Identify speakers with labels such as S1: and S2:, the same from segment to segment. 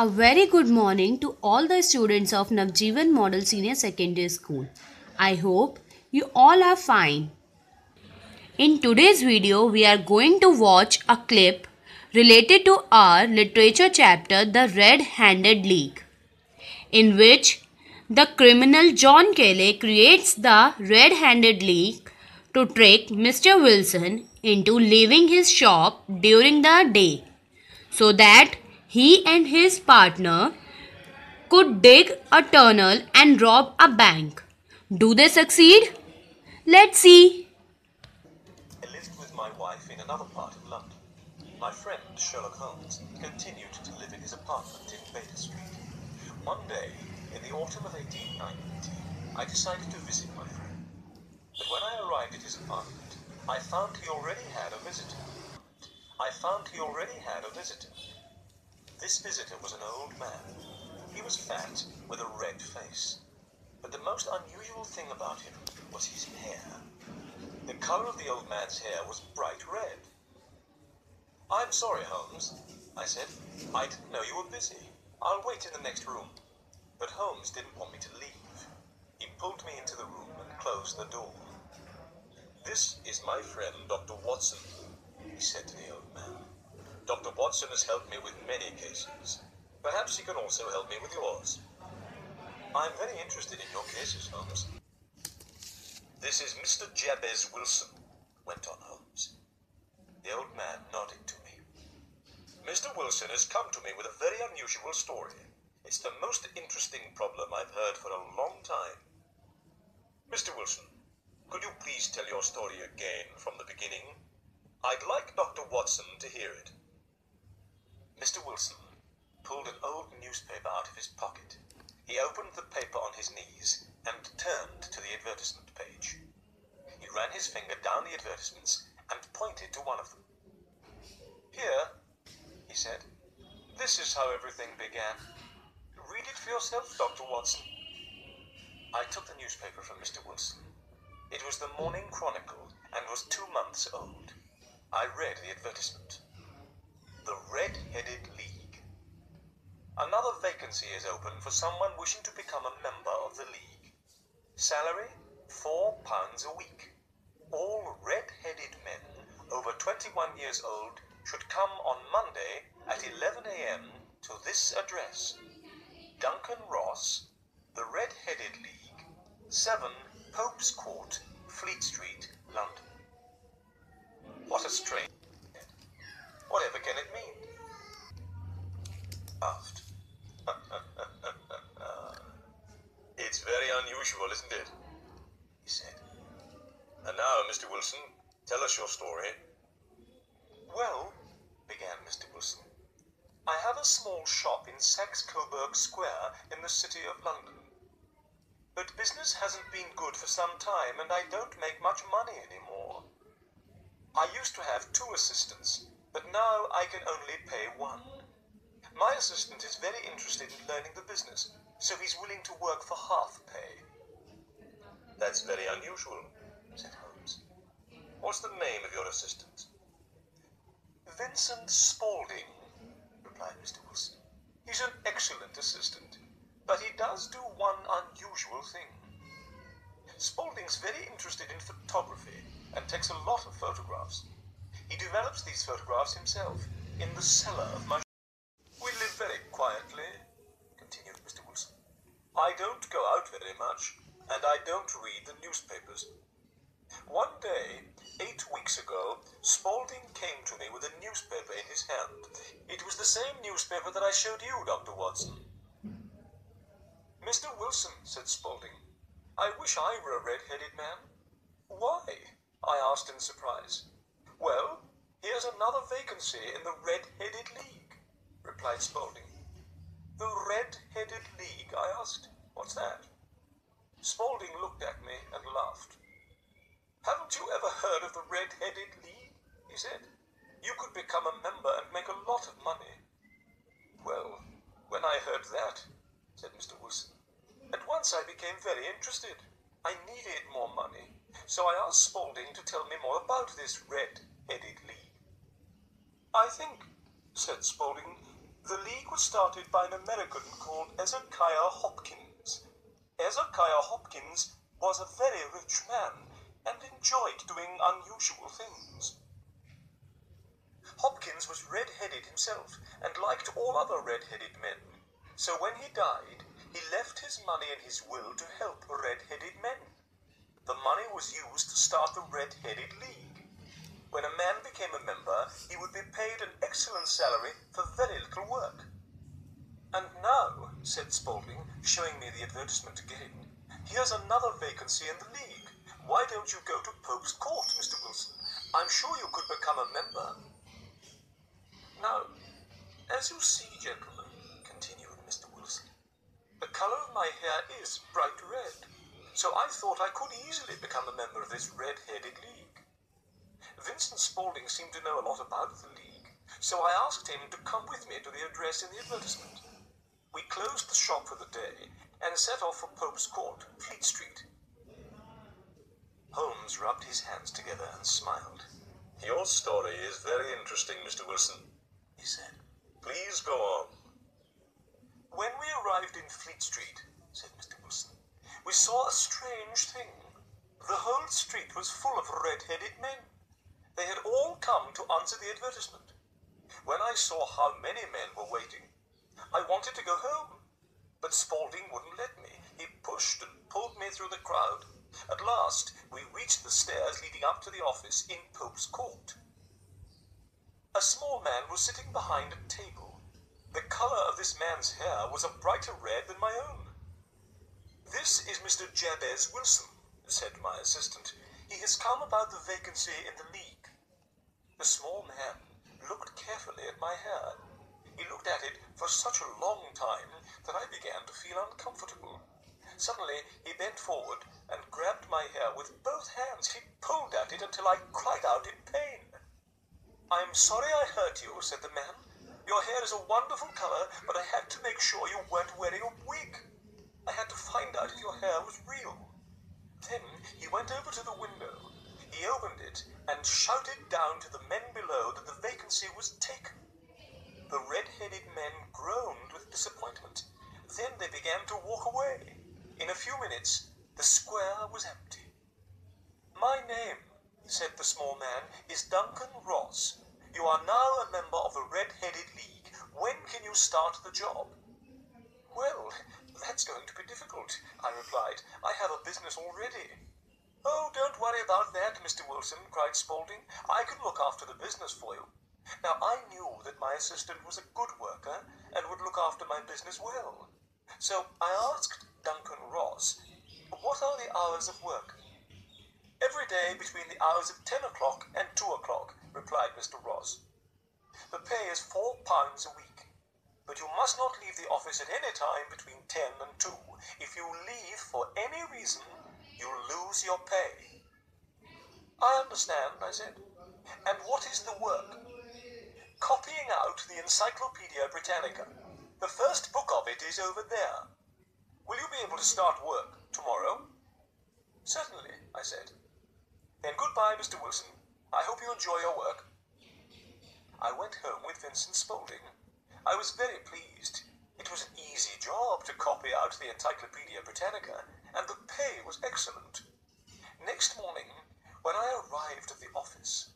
S1: A very good morning to all the students of Nav Jeewan Model Senior Secondary School. I hope you all are fine. In today's video, we are going to watch a clip related to our literature chapter, The Red Headed League, in which the criminal John Kelly creates the Red Headed League to trick Mr. Wilson into leaving his shop during the day so that he and his partner could dig a tunnel and rob a bank. Do they succeed? Let's see.
S2: I lived with my wife in another part of London. My friend Sherlock Holmes continued to live in his apartment in Baker Street. One day, in the autumn of 1890, I decided to visit my friend. But when I arrived at his apartment, I found he already had a visitor. I found he already had a visitor. This visitor was an old man. He was fat, with a red face. But the most unusual thing about him was his hair. The color of the old man's hair was bright red. I'm sorry, Holmes, I said. I didn't know you were busy. I'll wait in the next room. But Holmes didn't want me to leave. He pulled me into the room and closed the door. This is my friend, Dr. Watson, he said to the old man. Dr. Watson has helped me with many cases. Perhaps he can also help me with yours. I'm very interested in your cases, Holmes. This is Mr. Jabez Wilson, went on Holmes. The old man nodded to me. Mr. Wilson has come to me with a very unusual story. It's the most interesting problem I've heard for a long time. Mr. Wilson, could you please tell your story again from the beginning? I'd like Dr. Watson to hear it. Mr. Wilson pulled an old newspaper out of his pocket. He opened the paper on his knees and turned to the advertisement page. He ran his finger down the advertisements and pointed to one of them. Here, he said, this is how everything began. Read it for yourself, Dr. Watson. I took the newspaper from Mr. Wilson. It was the Morning Chronicle and was two months old. I read the advertisement. The Red-Headed League. Another vacancy is open for someone wishing to become a member of the League. Salary, four pounds a week. All red-headed men over 21 years old should come on Monday at 11 a.m. to this address. Duncan Ross, The Red-Headed League, 7 Pope's Court, Fleet Street, London. What a strange... Whatever can it mean? Laughed. It's very unusual, isn't it? He said. And now, Mr. Wilson, tell us your story. Well, began Mr. Wilson, I have a small shop in Saxe Coburg Square in the City of London. But business hasn't been good for some time, and I don't make much money anymore. I used to have two assistants, but now I can only pay one. My assistant is very interested in learning the business, so he's willing to work for half pay. That's very unusual, said Holmes. What's the name of your assistant? Vincent Spaulding, replied Mr. Wilson. He's an excellent assistant, but he does do one unusual thing. Spaulding's very interested in photography and takes a lot of photographs. He develops these photographs himself in the cellar of my we live very quietly, continued Mr. Wilson. I don't go out very much, and I don't read the newspapers. One day, eight weeks ago, Spaulding came to me with a newspaper in his hand. It was the same newspaper that I showed you, Dr. Watson. Mr. Wilson, said Spaulding, I wish I were a red-headed man. Why? I asked in surprise. Well, here's another vacancy in the Red-Headed League replied Spaulding. The Red-Headed League? I asked. What's that? Spaulding looked at me and laughed. Haven't you ever heard of the Red-Headed League? he said. You could become a member and make a lot of money. Well, when I heard that, said Mr. Wilson, at once I became very interested. I needed more money, so I asked Spaulding to tell me more about this Red-Headed League. I think, said Spaulding, the League was started by an American called Ezekiah Hopkins. Ezekiah Hopkins was a very rich man and enjoyed doing unusual things. Hopkins was red-headed himself and liked all other red-headed men. So when he died, he left his money in his will to help red-headed men. The money was used to start the Red-Headed League. When a man became a member, he would be paid an excellent salary for very little work. And now, said Spaulding, showing me the advertisement again, here's another vacancy in the league. Why don't you go to Pope's Court, Mr. Wilson? I'm sure you could become a member. Now, as you see, gentlemen, continued Mr. Wilson, the color of my hair is bright red, so I thought I could easily become a member of this red-headed league. Vincent Spaulding seemed to know a lot about the league, so I asked him to come with me to the address in the advertisement. We closed the shop for the day and set off for Pope's Court, Fleet Street. Holmes rubbed his hands together and smiled. Your story is very interesting, Mr. Wilson, he said. Please go on. When we arrived in Fleet Street, said Mr. Wilson, we saw a strange thing. The whole street was full of red-headed men. They had all come to answer the advertisement. When I saw how many men were waiting, I wanted to go home, but Spaulding wouldn't let me. He pushed and pulled me through the crowd. At last, we reached the stairs leading up to the office in Pope's Court. A small man was sitting behind a table. The color of this man's hair was a brighter red than my own. This is Mr. Jabez Wilson, said my assistant. He has come about the vacancy in the league. The small man looked carefully at my hair. He looked at it for such a long time that I began to feel uncomfortable. Suddenly he bent forward and grabbed my hair with both hands. He pulled at it until I cried out in pain. I'm sorry I hurt you, said the man. Your hair is a wonderful color, but I had to make sure you weren't wearing a wig. I had to find out if your hair was real. Then he went over to the window. He opened it and shouted down to the men below that the vacancy was taken. The red-headed men groaned with disappointment. Then they began to walk away. In a few minutes, the square was empty. My name, said the small man, is Duncan Ross. You are now a member of the Red-Headed League. When can you start the job? Well, that's going to be difficult, I replied. I have a business already. Oh, don't worry about that, Mr. Wilson, cried Spaulding. I can look after the business for you. Now, I knew that my assistant was a good worker and would look after my business well. So I asked Duncan Ross, what are the hours of work? Every day between the hours of ten o'clock and two o'clock, replied Mr. Ross. The pay is four pounds a week, but you must not leave the office at any time between ten and two. If you leave for any reason, you'll lose your pay. I understand, I said. And what is the work? Copying out the Encyclopedia Britannica. The first book of it is over there. Will you be able to start work tomorrow? Certainly, I said. Then goodbye, Mr. Wilson. I hope you enjoy your work. I went home with Vincent Spaulding. I was very pleased. It was an easy job to copy out the Encyclopedia Britannica, and the pay was excellent. Next morning, when I arrived at the office,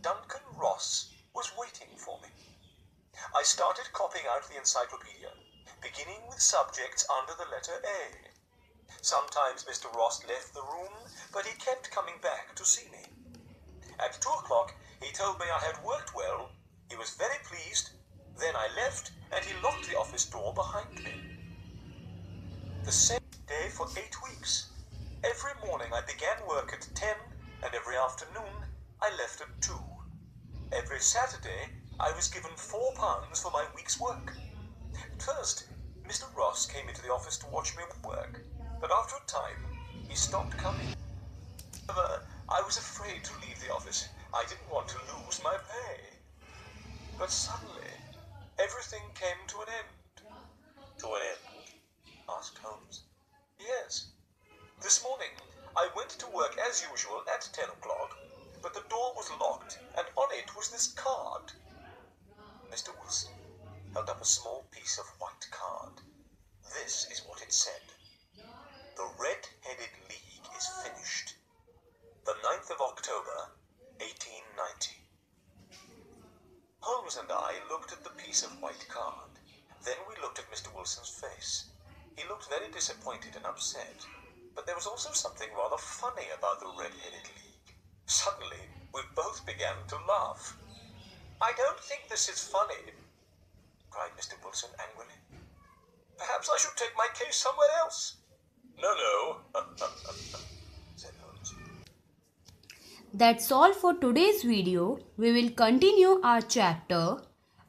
S2: Duncan Ross was waiting for me. I started the encyclopedia, beginning with subjects under the letter A. Sometimes Mr. Ross left the room, but he kept coming back to see me. At two o'clock, he told me I had worked well. He was very pleased. Then I left, and he locked the office door behind me. The same day for eight weeks. Every morning I began work at ten, and every afternoon I left at two. Every Saturday I was given four pounds for my week's work. At first, Mr. Ross came into the office to watch me work, but after a time he stopped coming. However, I was afraid to leave the office. I didn't want to lose my pay. But suddenly, everything came to an end. To an end? asked Holmes. Yes. This morning, I went to work as usual at ten o'clock, but the door was locked, and on it was this card. Mr. Wilson held up a small piece of white card. This is what it said. The Red-Headed League is finished. The 9th of October, 1890. Holmes and I looked at the piece of white card. Then we looked at Mr. Wilson's face. He looked very disappointed and upset. But there was also something rather funny about the Red-Headed League. Suddenly, we both began to laugh. I don't think this is funny, cried Mr. Wilson angrily. Perhaps I should take my case somewhere else. No, no, said Holmes.
S1: That's all for today's video. We will continue our chapter,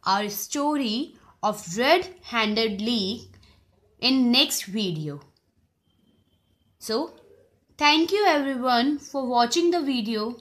S1: our story of Red-Headed League in next video. So, thank you everyone for watching the video.